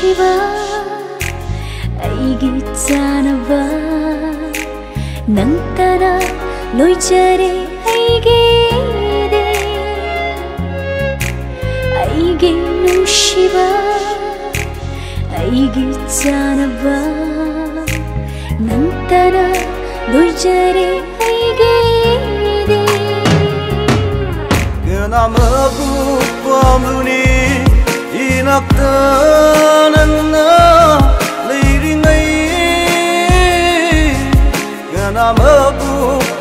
ಶಿವ ꯑꯩꯒꯤ ꯆꯥꯅꯕ ನಂತರ ಲೋಯ್ಚರೆ ಐಗೆ ಐಗೆನು ಶಿವ, ಐಗೆ ಜಾನವ ನಂತರ ಲೋಯ್ಚರೆ ಐಗೆ ನಮಗೂ ಪಾಮುನಿ ಈ ನಕ್ತ 那么不